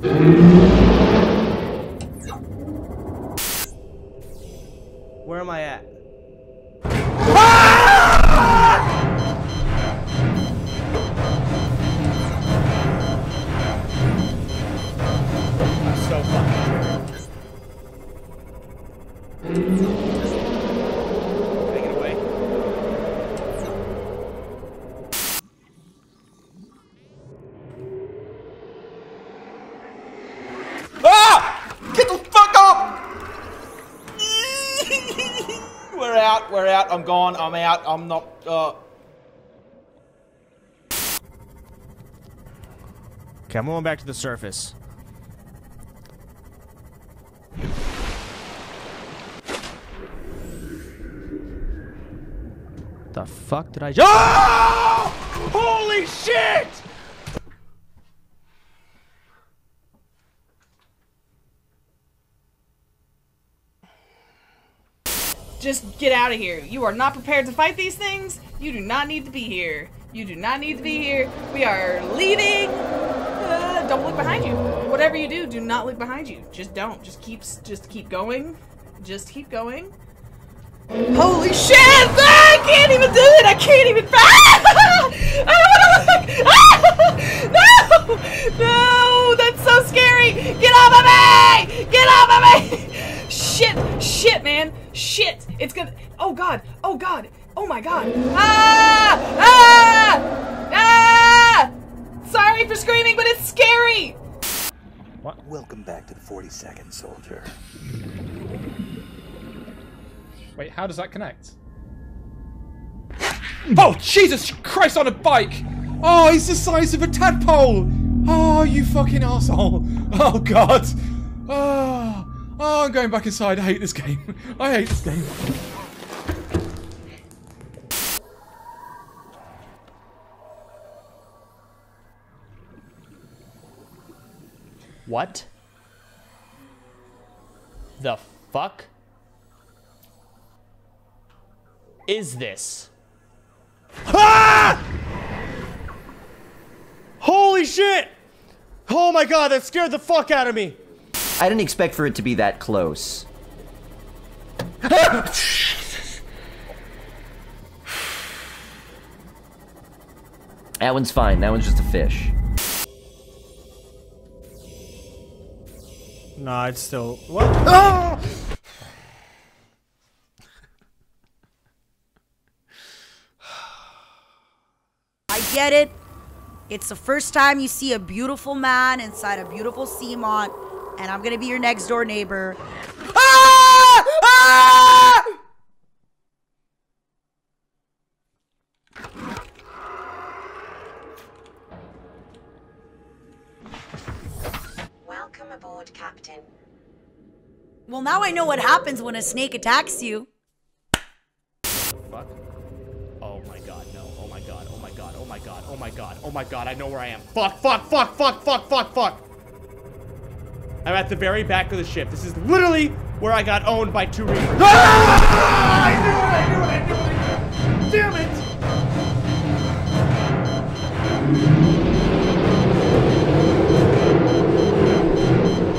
Where am I at? Ah! I'm so fucking triggered. We're out. I'm gone. I'm out. I'm not. Uh. Okay, I'm going back to the surface. The fuck did I Oh! Holy shit! Just get out of here. You are not prepared to fight these things. You do not need to be here. You do not need to be here. We are leaving. Uh, don't look behind you. Whatever you do, do not look behind you. Just don't. Just keep, just keep going. Just keep going. Holy shit! I can't even do it. I can't even. I don't want to look. No, no, that's so scary. Get off of me! Get off of me! Shit! Shit, man! Shit! It's gonna. Oh god! Oh god! Oh my god! Ah! Ah! Ah! Sorry for screaming, but it's scary. What? Welcome back to the 42nd Soldier. Wait, how does that connect? Oh, Jesus Christ on a bike! Oh, he's the size of a tadpole! Oh, you fucking asshole! Oh, God! Oh, oh, I'm going back inside. I hate this game. I hate this game. What? The fuck? Is this? Ah! Holy shit! Oh my god, that scared the fuck out of me! I didn't expect for it to be that close. that one's fine. That one's just a fish. Nah, it's still. What? Ah! I get it. It's the first time you see a beautiful man inside a beautiful Seamoth, and I'm gonna be your next door neighbor. Ah! Ah! Welcome aboard, Captain. Well, now I know what happens when a snake attacks you. Fuck. Oh my god, no. Oh my god, oh my god, oh my god, oh my god, oh my god, I know where I am. Fuck, fuck, fuck, fuck, fuck, fuck, fuck. I'm at the very back of the ship. This is literally where I got owned by two reapers. Ah! I knew it, I knew it, I knew it. Damn it!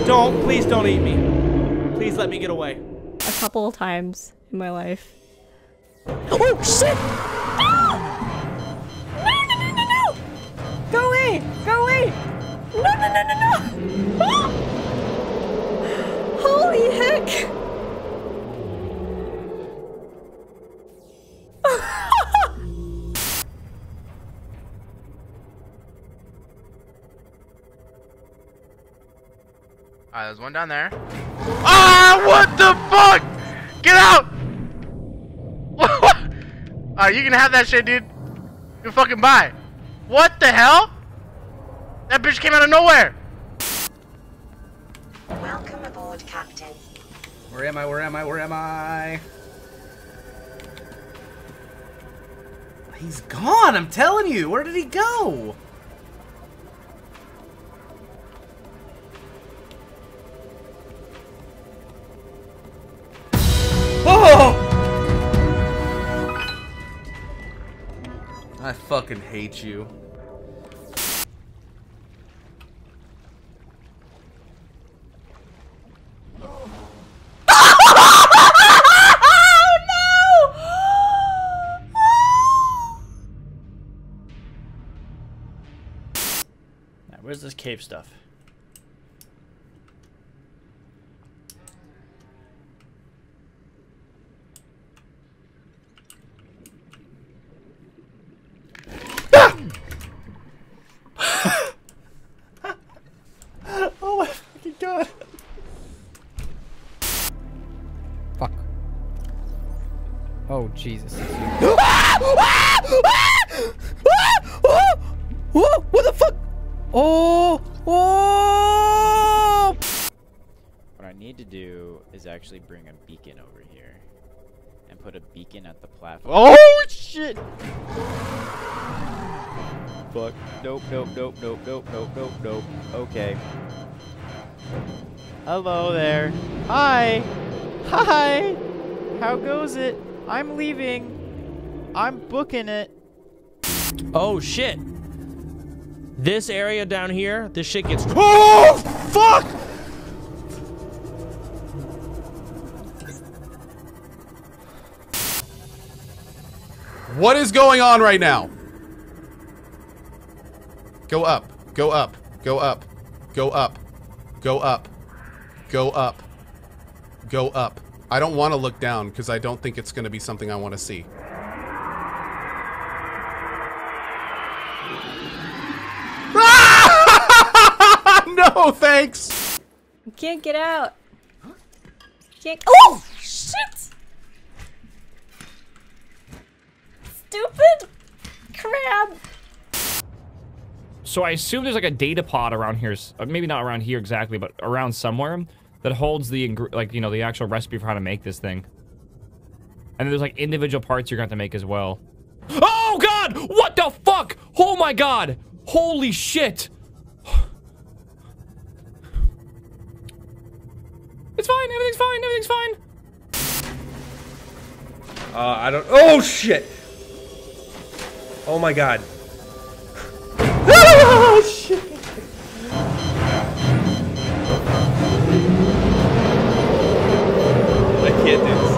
Don't, please don't eat me. Please let me get away. A couple of times in my life. Oh shit! No! No, no, no, no, no! Go away! Go away! No, no, no, no, no! Ah! Holy heck! Alright, there's one down there. Ah, what the fuck? Get out! Alright, you can have that shit, dude. You fucking buy. What the hell? That bitch came out of nowhere. Captain. Where am I? Where am I? Where am I? He's gone, I'm telling you. Where did he go? Oh! I fucking hate you. Where's this cave stuff? oh my fucking god. Fuck. Oh, Jesus. Ah! Ah! Ah! Whoa, what the fuck? Oh, oh! What I need to do is actually bring a beacon over here and put a beacon at the platform. Oh shit! Fuck. Nope, nope, nope, nope, nope, nope, nope, nope. Okay. Hello there. Hi. Hi. How goes it? I'm leaving. I'm booking it. Oh shit. This area down here, this shit gets. Oh, fuck! What is going on right now? Go up. Go up. Go up. Go up. Go up. Go up. Go up. I don't want to look down because I don't think it's going to be something I want to see. No, thanks. You can't get out. Can't. Oh shit! Stupid crab. So I assume there's like a data pod around here, uh, maybe not around here exactly, but around somewhere that holds the ingre- like you know the actual recipe for how to make this thing. And then there's like individual parts you're going to have to make as well. Oh god! What the fuck? Oh my god! Holy shit! It's fine. Everything's fine. Everything's fine. Uh, I don't. Oh shit! Oh my god. Oh shit! I can't do this.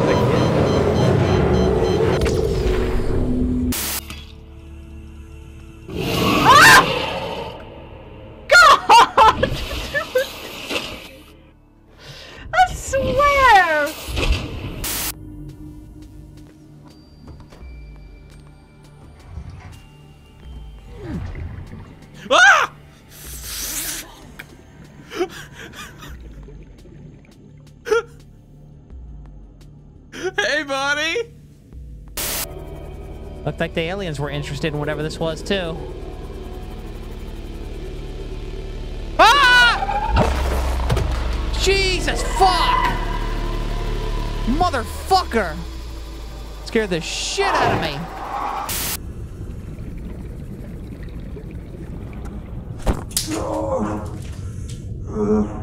Looked like the aliens were interested in whatever this was too. Ah! Jesus fuck! Motherfucker! Scared the shit out of me. Oh!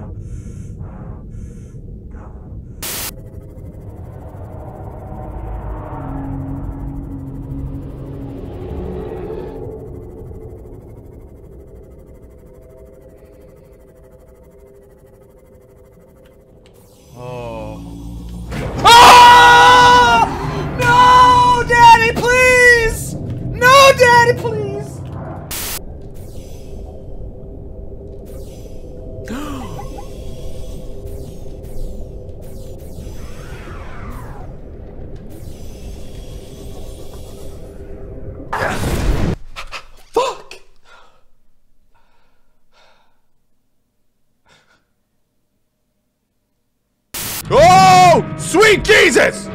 Sweet Jesus!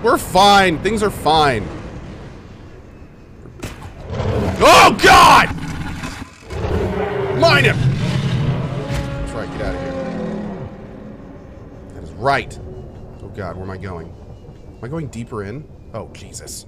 We're fine. Things are fine. Oh, God! Mine him! That's right. Get out of here. That is right. Oh, God. Where am I going? Am I going deeper in? Oh, Jesus.